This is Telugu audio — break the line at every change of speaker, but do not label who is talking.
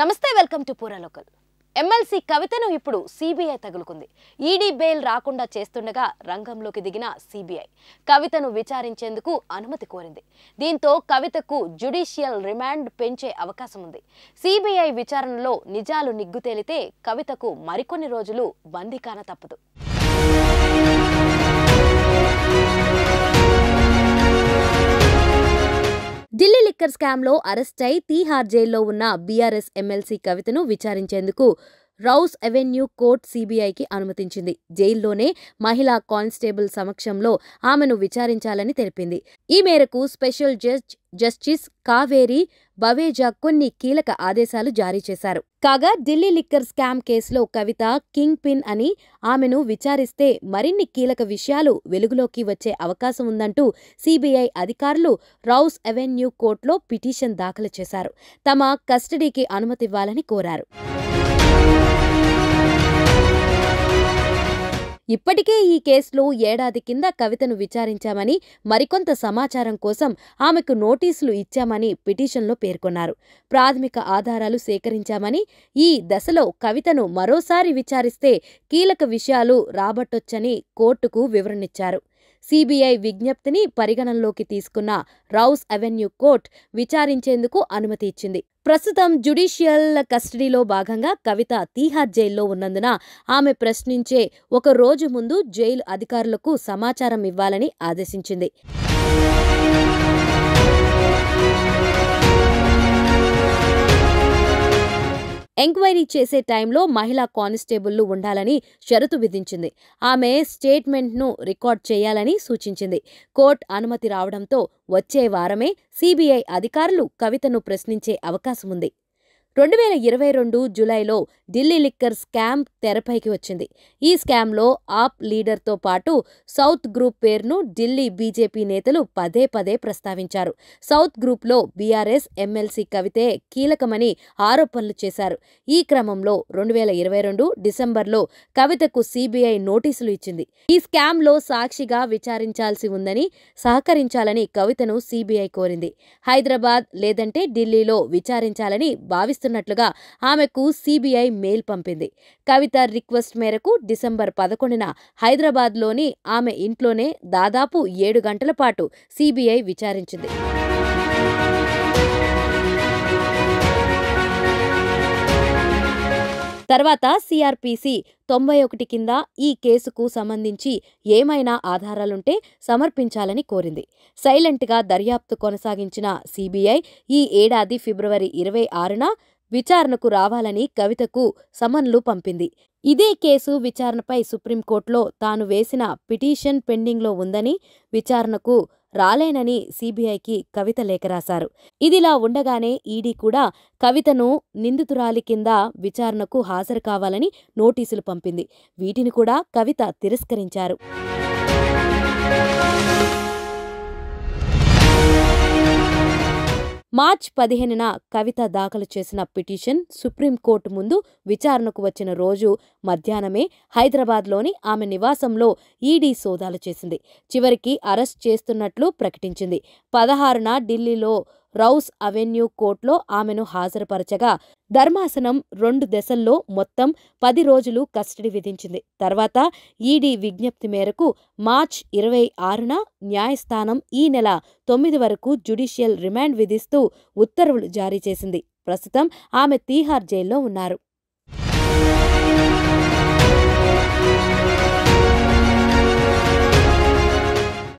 నమస్తే welcome to Pura local. MLC కవితను ఇప్పుడు సిబిఐ తగులుకుంది. ఈడీ బెయిల్ రాకుండా చేస్తుండగా రంగంలోకి దిగిన సిబిఐ కవితను విచారించేందుకు అనుమతి కోరింది. దీంతో కవితకు జ్యుడిషియల్ రిమాండ్ పెంచే అవకాశం ఉంది. సిబిఐ విచారణలో నిజాలు నిగ్గు తేలితే కవితకు మరికొన్ని రోజులు బందీకాన తప్పదు. లిక్కర్ స్కామ్లో అరెస్ట్ అయి తీహార్ జైల్లో ఉన్న బీఆర్ఎస్ ఎమ్మెల్సీ కవితను విచారించేందుకు రౌస్ అవెన్యూ కోర్ట్ సీబీఐకి అనుమతించింది. జైల్లోనే మహిళా కానిస్టేబుల్ సమక్షంలో ఆమెను విచారించాలని తెలిపింది. ఈ మేరకు special judge justice Kaveri Baweja కొన్ని కీలక ఆదేశాలు జారీ చేశారు. కాగా ఢిల్లీ లిక్కర్ స్కామ్ కేసులో కవిత కింగ్ పిన్ అని ఆమెను విచారిస్తే మరిన్ని కీలక విషయాలు వెలుగులోకి వచ్చే అవకాశం ఉందంటూ సిబిఐ అధికారులు రౌస్ అవెన్యూ కోర్టులో పిటిషన్ దాఖలు చేశారు. తమ కస్టడీకి అనుమతివ్వాలని కోరారు. ఇప్పటికే ఈ కేసులో ఏడాది కింద కవితను విచారించామని మరికొంత సమాచారం కోసం ఆమెకు నోటీసులు ఇచ్చామని పిటిషన్లో పేర్కొన్నారు. ప్రాథమిక ఆధారాలు సేకరించామని ఈ దశలో కవితను మరోసారి విచారిస్తే కీలక విషయాలు రాబట్టొచ్చని కోర్టుకు వివరణిచ్చారు. సిబిఐ విజ్ఞప్తిని పరిగణనలోకి తీసుకున్న రౌస్ అవెన్యూ కోర్ట్ విచారించేందుకు అనుమతి ఇచ్చింది. ప్రస్తుతం జ్యుడిషియల్ కస్టడీలో భాగంగా కవిత తీహార్ జైల్లో ఉన్నందున ఆమె ప్రశ్నించే ఒక రోజు ముందు జైలు అధికారులకు సమాచారం ఇవ్వాలని ఆదేశించింది. ఎంక్వైరీ చేసే టైంలో మహిళా కానిస్టేబుల్లు ఉండాలని షరతు విధించింది. ఆమె స్టేట్మెంట్ను రికార్డ్ చేయాలని సూచించింది. కోర్టు అనుమతి రావడంతో వచ్చే వారమే సిబిఐ అధికారులు కవితను ప్రశ్నించే అవకాశం ఉంది రెండు వేల ఇరవై రెండు జూలైలో ఢిల్లీ లిక్కర్ స్కామ్ తెరపైకి వచ్చింది. ఈ స్కామ్లో ఆప్ లీడర్తో పాటు సౌత్ గ్రూప్ పేరును ఢిల్లీ బీజేపీ నేతలు పదే పదే ప్రస్తావించారు. సౌత్ గ్రూప్లో బీఆర్ఎస్ ఎమ్మెల్సీ కవితే కీలకమని ఆరోపణలు చేశారు. ఈ క్రమంలో రెండు వేల ఇరవై రెండు డిసెంబర్లో కవితకు సిబిఐ నోటీసులు ఇచ్చింది. ఈ స్కామ్లో సాక్షిగా విచారించాల్సి ఉందని సహకరించాలని కవితను సిబిఐ కోరింది. హైదరాబాద్ లేదంటే ఢిల్లీలో విచారించాలని చేస్తున్నట్లుగా ఆమెకు సీబీఐ మెయిల్ పంపింది. కవిత రిక్వెస్ట్ మేరకు డిసెంబర్ పదకొండున హైదరాబాద్లోని ఆమె ఇంట్లోనే దాదాపు ఏడు గంటల పాటు సీబీఐ విచారించింది. తర్వాత సిఆర్పిసి తొంభై ఒకటి కింద ఈ కేసుకు సంబంధించి ఏమైనా ఆధారాలుంటే సమర్పించాలని కోరింది. సైలెంట్గా దర్యాప్తు కొనసాగించిన సిబిఐ ఈ ఏడాది ఫిబ్రవరి ఇరవై ఆరున విచారణకు రావాలని కవితకు సమన్లు పంపింది. ఇదే కేసు విచారణపై సుప్రీంకోర్టులో తాను వేసిన పిటిషన్ పెండింగ్లో ఉందని విచారణకు రాలేనని సీబీఐకి కవిత లేఖ రాశారు. ఇదిలా ఉండగానే ఈడీ కూడా కవితను నిందితురాలి కింద విచారణకు హాజరు కావాలని నోటీసులు పంపింది. వీటిని కూడా కవిత తిరస్కరించారు. మార్చ్ పదిహేనున కవిత దాఖలు చేసిన పిటిషన్ సుప్రీంకోర్టు ముందు విచారణకు వచ్చిన రోజు మధ్యాహ్నమే హైదరాబాద్లోని ఆమె నివాసంలో ఈడీ సోదాలు చేసింది. చివరికి అరెస్ట్ చేస్తున్నట్లు ప్రకటించింది. పదహారున ఢిల్లీలో రౌస్ అవెన్యూ కోర్టులో ఆమెను హాజరుపరచగా ధర్మాసనం రెండు దశల్లో మొత్తం పది రోజులు కస్టడీ విధించింది. తర్వాత ఈడీ విజ్ఞప్తి మేరకు మార్చ్ ఇరవై ఆరున న్యాయస్థానం ఈ నెల తొమ్మిది వరకు జ్యుడిషియల్ రిమాండ్ విధిస్తూ ఉత్తర్వులు జారీ చేసింది. ప్రస్తుతం ఆమె తీహార్ జైల్లో ఉన్నారు.